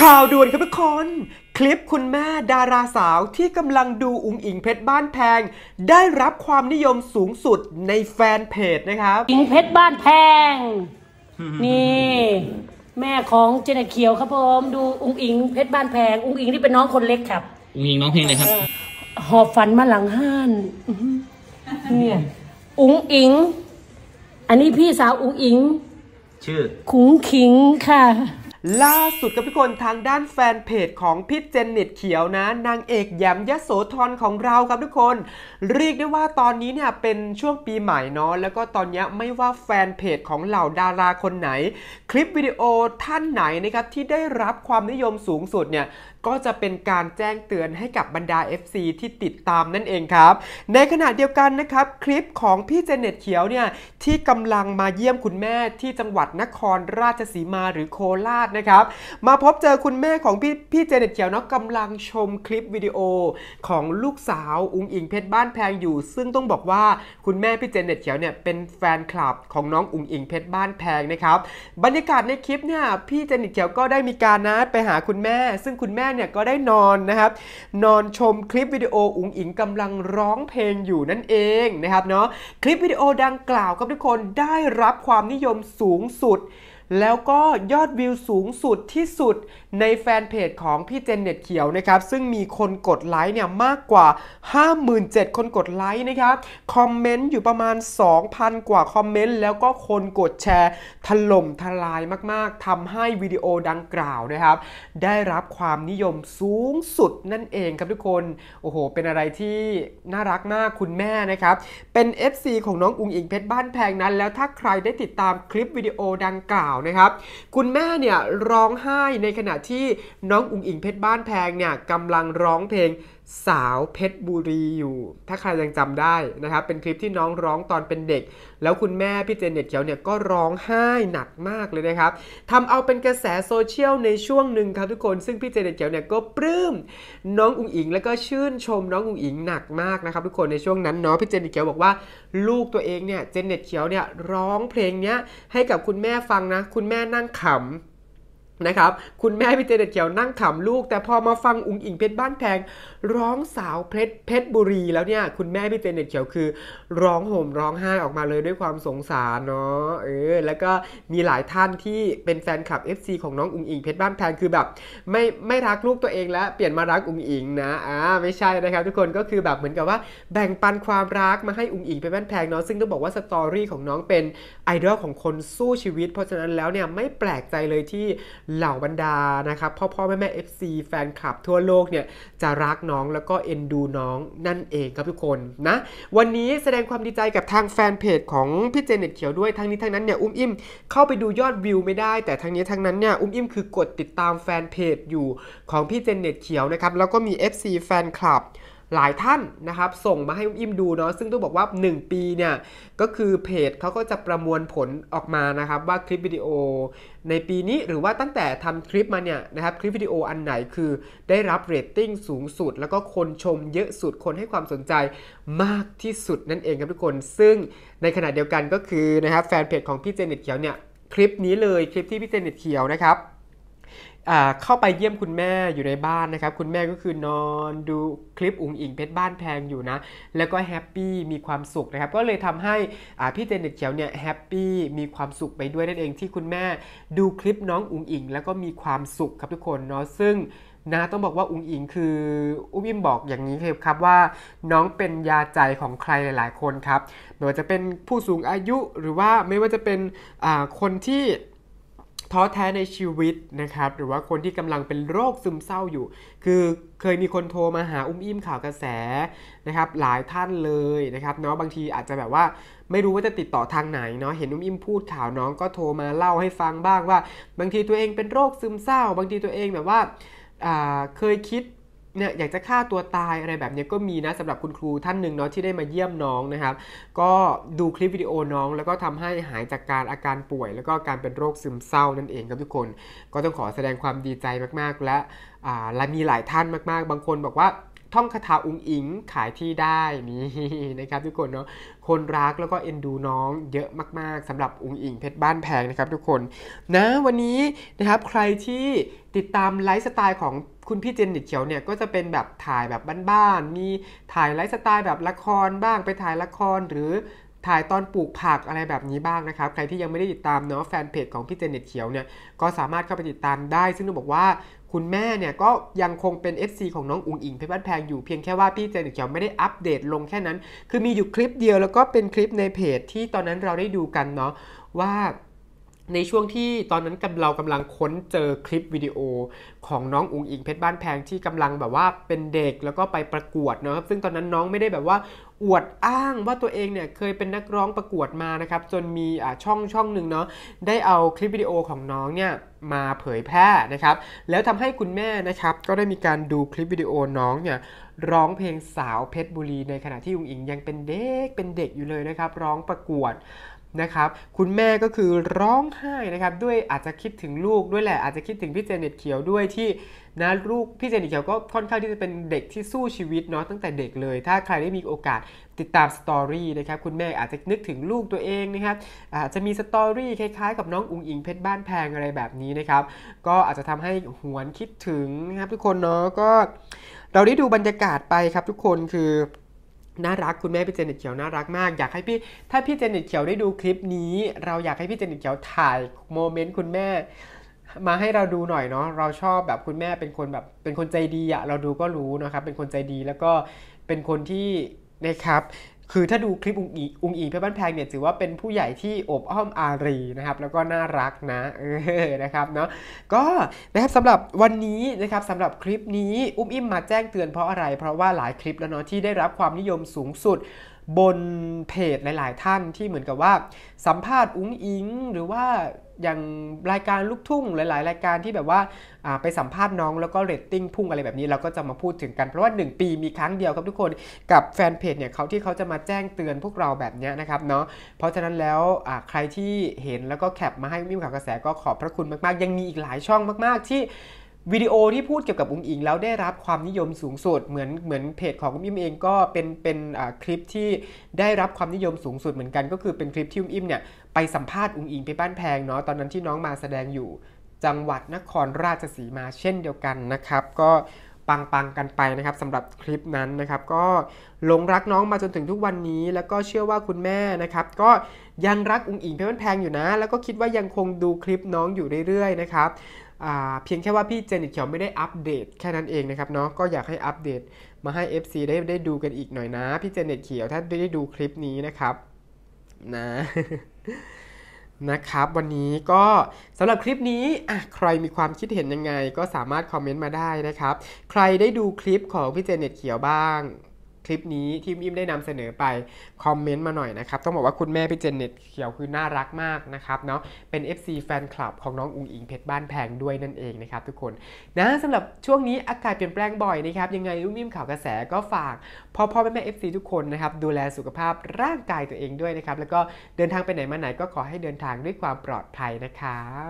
ข่าวด่วนครับทุกคน คลิปคุณแม่ดาราสาวที่กำลังดูอุ๋งอิงเพชรบ้านแพง ได้รับความนิยมสูงสุดในแฟนเพจนะครับ อิงเพชรบ้านแพง นี่ แม่ของเจเนตเขียวครับผมดูอุ้งอิงเพชรบ้านแพง อุ้งอิงที่เป็นน้องคนเล็กครับ อุ้งอิงร้องเพลงเลยครับ หอบฝันมาหลังห้านอื้อหือเนี่ยอุ้งอิง อันนี้พี่สาวอุ้งอิง ชื่อ ขุงขิงค่ะ ล่าสุดกับทุกคนทางด้านแฟนเพจของพิษเจนเน็ตเขียวนะ นางเอกแยมยโสธรของเราครับทุกคน เรียกได้ว่าตอนนี้เนี่ยเป็นช่วงปีใหม่เนาะแล้วก็ตอนนี้ไม่ว่าแฟนเพจของเหล่าดาราคนไหน คลิปวิดีโอท่านไหนนะครับที่ได้รับความนิยมสูงสุดเนี่ย ก็จะเป็นการแจ้งเตือนให้กับบรรดา FC ที่ติดตามนั่นเองครับ ในขณะเดียวกันนะครับคลิปของพี่เจเน็ตเขียวเนี่ยที่กำลังมาเยี่ยมคุณแม่ที่จังหวัดนครราชสีมาหรือโคราชนะครับ มาพบเจอคุณแม่ของพี่พี่เจเน็ตเขียวเนาะกำลังชมคลิปวิดีโอของลูกสาวอุงอิงเพชรบ้านแพงอยู่ ซึ่งต้องบอกว่าคุณแม่พี่เจเน็ตเขียวเนี่ยเป็นแฟนคลับของน้องอุงอิงเพชรบ้านแพงนะครับบรรยากาศในคลิปเนี่ยพี่เจเน็ตเขียวก็ได้มีการนัดไปหาคุณแม่ ซึ่งคุณแม่เนี่ยก็ได้นอนนะครับนอนชมคลิปวิดีโออุงอิงกำลังร้องเพลงอยู่นั่นเองนะครับเนาะคลิปวิดีโอดังกล่าวครับทุกคนได้รับความนิยมสูงสุด แล้วก็ยอดวิวสูงสุดที่สุดในแฟนเพจของพี่เจนเน็ตเขียวนะครับ ซึ่งมีคนกดไลค์เนี่ยมากกว่า 57,000 คนกดไลค์นะครับ คอมเมนต์อยู่ประมาณ 2,000 กว่าคอมเมนต์แล้วก็คนกดแชร์ถล่มทลายมาก ๆทำให้วิดีโอดังกล่าวนะครับ ได้รับความนิยมสูงสุดนั่นเองครับทุกคน โอ้โห เป็นอะไรที่น่ารักมากคุณแม่นะครับ เป็น FC ของน้องอุงอิงเพชรบ้านแพงนั้น แล้วถ้าใครได้ติดตามคลิปวิดีโอดังกล่าวนะครับ คุณแม่เนี่ยร้องไห้ในขณะที่น้องอุ๋งอิงเพชรบ้านแพงเนี่ยกำลังร้องเพลง สาวเพชรบุรีอยู่ ถ้าใครยังจำได้นะครับ เป็นคลิปที่น้องร้องตอนเป็นเด็ก แล้วคุณแม่พี่เจเน็ตเขียวเนี่ยก็ร้องไห้หนักมากเลยนะครับทำเอาเป็นกระแสโซเชียลในช่วงหนึ่งครับทุกคน ซึ่งพี่เจเน็ตเขียวเนี่ยก็ปลื้มน้องอุงอิง แล้วก็ชื่นชมน้องอุงอิงหนักมากนะครับทุกคนในช่วงนั้นเนาะพี่เจเน็ตเขียวบอกว่าลูกตัวเองเนี่ยเจเน็ตเขียวเนี่ยร้องเพลงเนี้ยให้กับคุณแม่ฟังนะ คุณแม่นั่งขำ นะครับ คุณแม่พี่เจเด็ดเขียวนั่งขำลูก แต่พอมาฟังอุงอิงเพชรบ้านแพง ร้องสาวเพชรเพชรบุรีแล้วเนี่ย คุณแม่พี่เจเด็ดเขียวคือ ร้องห่มร้องไห้ออกมาเลยด้วยความสงสารเนาะเออแล้วก็มีหลายท่านที่เป็นแฟนคลับ FC ของน้องอุงอิงเพชรบ้านแพงคือแบบ ไม่ไม่รักลูกตัวเองแล้วเปลี่ยนมารักอุงอิงนะอ่าไม่ใช่นะครับ ทุกคนก็คือแบบเหมือนกับว่า แบ่งปันความรักมาให้อุงอิงเพชรบ้านแพงเนาะซึ่งต้องบอกว่าสตอรี่ของน้องเป็นไอดอลของคนสู้ชีวิต เพราะฉะนั้นแล้วเนี่ยไม่แปลกใจเลยที่เหล่าบรรดานะครับพ่อพ่อแม่แม่ FC แฟนคลับทั่วโลกเนี่ยจะรักน้องแล้วก็เอ็นดูน้องนั่นเองครับทุกคนนะวันนี้แสดงความดีใจกับทางแฟนเพจของพี่เจเน็ตเขียวด้วยทั้งนี้ทั้งนั้นเนี่ยอุ้มอิ่มเข้าไปดูยอดวิวไม่ได้ แต่ทั้งนี้ทั้งนั้นเนี่ยอุ้มอิ่มคือกดติดตามแฟนเพจอยู่ของพี่เจเน็ตเขียวนะครับแล้วก็มี FC แฟนคลับ หลายท่านนะครับ ส่งมาให้อุ้มอิ่มดูเนาะซึ่งต้องบอกว่า 1 ปีเนี่ย ก็คือเพจเขาก็จะประมวลผลออกมานะครับ ว่าคลิปวิดีโอ ในปีนี้หรือว่าตั้งแต่ทำคลิปมาเนี่ยนะครับคลิปวิดีโออันไหนคือได้รับเรตติ้งสูงสุด แล้วก็คนชมเยอะสุดคนให้ความสนใจมากที่สุดนั่นเองครับทุกคน ซึ่งในขณะเดียวกันก็คือนะครับแฟนเพจของพี่เจเน็ตเขียวเนี่ยคลิปนี้เลยคลิปที่พี่เจเน็ตเขียวนะครับ เข้าไปเยี่ยมคุณแม่อยู่ในบ้านนะครับ คุณแม่ก็คือนอนดูคลิปอุ๋งอิงเพชรบ้านแพงอยู่นะ แล้วก็แฮปปี้มีความสุขนะครับ ก็เลยทำให้พี่เจนเน็ตเขียวเนี่ยแฮปปี้มีความสุขไปด้วยนั่นเองที่คุณแม่ดูคลิปน้องอุ๋งอิง แล้วก็มีความสุขครับทุกคนเนาะซึ่งนะต้องบอกว่าอุ๋งอิงคืออุ้มอิมบอกอย่างนี้ครับว่า น้องเป็นยาใจของใครหลาย ๆ คนครับไม่ว่าจะเป็นผู้สูงอายุหรือว่าไม่ว่าจะเป็นคนที่ ท้อแท้ในชีวิตนะครับ หรือว่าคนที่กำลังเป็นโรคซึมเศร้าอยู่ คือเคยมีคนโทรมาหาอุ้มอิ่มข่าวกระแสนะครับหลายท่านเลยนะครับเนาะบางทีอาจจะแบบว่าไม่รู้ว่าจะติดต่อทางไหนเนาะเห็นอุ้มอิ่มพูดข่าวน้องก็โทรมาเล่าให้ฟังบ้างว่า บางทีตัวเองเป็นโรคซึมเศร้า บางทีตัวเองแบบว่าอ่าเคยคิด เนี่ยอยากจะฆ่าตัวตายอะไรแบบนี้ก็มีนะสำหรับคุณครูท่านหนึ่งเนาะที่ได้มาเยี่ยมน้องนะครับ ก็ดูคลิปวิดีโอน้อง แล้วก็ทำให้หายจากการอาการป่วย แล้วก็การเป็นโรคซึมเศร้านั่นเองครับทุกคน ก็ต้องขอแสดงความดีใจมากๆ และอ่าและมีหลายท่านมากๆ บางคนบอกว่า ท่องคาถาอุงอิงขายที่ได้นี่นะครับทุกคนเนาะคนรักแล้วก็เอ็นดูน้องเยอะมากๆสำหรับอุงอิงเพชรบ้านแพงนะครับทุกคนนะวันนี้นะครับใครที่ติดตามไลฟ์สไตล์ของคุณพี่เจนนิดเขียวเนี่ยก็จะเป็นแบบถ่ายแบบบ้านๆมีถ่ายไลฟ์สไตล์แบบละครบ้างไปถ่ายละครหรือถ่ายตอนปลูกผักอะไรแบบนี้บ้างนะครับ ใครที่ยังไม่ได้ติดตามเนาะแฟนเพจของพี่เจนเน็ตเขียวเนี่ยก็สามารถเข้าไปติดตามได้ ซึ่งต้องบอกว่า คุณแม่เนี่ยก็ยังคงเป็น FC ของน้องอุ๋งอิงเพชรบ้านแพงอยู่เพียงแค่ว่าพี่เจนเน็ตเขียวไม่ได้อัปเดตลงแค่นั้น คือมีอยู่คลิปเดียวแล้วก็เป็นคลิปในเพจที่ตอนนั้นเราได้ดูกันเนาะว่า ในช่วงที่ตอนนั้นกำเรากำลังค้นเจอคลิปวิดีโอของน้องอุ๋งอิงเพชรบ้านแพงที่กำลังแบบว่าเป็นเด็กแล้วก็ไปประกวดเนาะซึ่งตอนนั้นน้องไม่ได้แบบว่าอวดอ้างว่าตัวเองเนี่ยเคยเป็นนักร้องประกวดมานะครับจนมีอ่าช่องช่องหนึ่งเนาะได้เอาคลิปวิดีโอของน้องเนี่ยมาเผยแพร่นะครับแล้วทำให้คุณแม่นะครับก็ได้มีการดูคลิปวิดีโอน้องเนี่ยร้องเพลงสาวเพชรบุรีในขณะที่อุ๋งอิงยังเป็นเด็กเป็นเด็กอยู่เลยนะครับร้องประกวด นะครับคุณแม่ก็คือร้องไห้นะครับด้วยอาจจะคิดถึงลูกด้วยแหละอาจจะคิดถึงพี่เจเน็ตเขียวด้วยที่นะลูกพี่เจเน็ตเขียวก็ค่อนข้างที่จะเป็นเด็กที่สู้ชีวิตเนาะตั้งแต่เด็กเลย ถ้าใครได้มีโอกาสติดตาม story นะครับคุณแม่อาจจะนึกถึงลูกตัวเองนะครับอาจจะมี story คล้ายๆ กับน้องอุงอิงเพชรบ้านแพงอะไรแบบนี้นะครับก็อาจจะทำให้หวนคิดถึงนะครับทุกคนเนาะก็เราได้ดูบรรยากาศไปครับทุกคนคือ น่ารักคุณแม่พี่เจเน็ตเขียวน่ารักมากอยากให้พี่ถ้าพี่เจเน็ตเขียวได้ดูคลิปนี้ เราอยากให้พี่เจเน็ตเขียวถ่ายโมเมนต์คุณแม่ มาให้เราดูหน่อยเนาะเราชอบแบบคุณแม่เป็นคนแบบเป็นคนใจดีอะเราดูก็รู้นะครับเป็นคนใจดีแล้วก็เป็นคนที่นะครับ คือถ้าดูคลิปอุงอีอุงอีเพื่อบ้านแพงเนี่ยถือว่าเป็นผู้ใหญ่ที่อบอ้อมอารีนะครับแล้วก็น่ารักนะเออนะครับเนาะก็นะครับสำหรับวันนี้นะครับสำหรับคลิปนี้อุ้มอิ่มมาแจ้งเตือนเพราะอะไร เพราะว่าหลายคลิปแล้วเนาะที่ได้รับความนิยมสูงสุด บนเพจหลาย ๆ ท่านที่เหมือนกับว่า สัมภาษณ์อุ้งอิง หรือว่าอย่างรายการลูกทุ่งหลาย ๆ รายการที่แบบว่าไปสัมภาษณ์น้องแล้วก็เรตติ้งพุ่งอะไรแบบนี้เราก็จะมาพูดถึงกัน เพราะว่า 1 ปีมีครั้งเดียวครับทุกคนกับแฟนเพจเนี่ยเขาที่เขาจะมาแจ้งเตือนพวกเราแบบนี้นะครับเนาะเพราะฉะนั้นแล้วใครที่เห็นแล้วก็แคปมาให้มิมข่าวกระแสก็ขอบพระคุณมาก ๆ ยังมีอีกหลายช่องมาก ๆ ที่ วิดีโอที่พูดเกี่ยวกับอุ้งอิงแล้วได้รับความนิยมสูงสุดเหมือนเหมือนเพจของอุ้มอิมเองก็เป็นเป็นคลิปที่ได้รับความนิยมสูงสุดเหมือนกัน ก็คือเป็นคลิปที่อุ้มอิมเนี่ยไปสัมภาษณ์อุ้งอิงไปบ้านแพงเนาะตอนนั้นที่น้องมาแสดงอยู่ จังหวัดนครราชสีมาเช่นเดียวกันนะครับ ก็ปังปังกันไปนะครับสำหรับคลิปนั้นนะครับ ก็หลงรักน้องมาจนถึงทุกวันนี้ แล้วก็เชื่อว่าคุณแม่นะครับ ก็ยังรักอุ้งอิงเพชรบ้านแพงอยู่นะ แล้วก็คิดว่ายังคงดูคลิปน้องอยู่เรื่อยๆนะครับ เพียงแค่ว่าพี่เจนนิตเขียวไม่ได้อัปเดตแค่นั้นเองนะครับเนาะก็อยากให้อัปเดตมาให้ FC ได้ได้ดูกันอีกหน่อยนะ พี่เจนนิตเขียวถ้าได้ดูคลิปนี้นะครับนะนะครับ วันนี้ก็สำหรับคลิปนี้ใครมีความคิดเห็นยังไง ก็สามารถคอมเมนต์มาได้นะครับ ใครได้ดูคลิปของพี่เจเน็ตเขียวบ้าง คลิปนี้ที่อิมได้นำเสนอไปคอมเมนต์มาหน่อยนะครับ ต้องบอกว่าคุณแม่พี่เจนเน็ตเขียวคือน่ารักมากนะครับเนาะเป็น FC แฟนคลับของน้องอุงอิงเพชรบ้านแพงด้วยนั่นเองนะครับทุกคนนะสำหรับช่วงนี้อากาศเปลี่ยนแปลงบ่อยนะครับยังไงอุ้มอิ่มข่าวกระแสก็ฝากพ่อพ่อแม่แม่ FC ทุกคนนะครับดูแลสุขภาพร่างกายตัวเองด้วยนะครับแล้วก็เดินทางไปไหนมาไหนก็ขอให้เดินทางด้วยความปลอดภัยนะครับ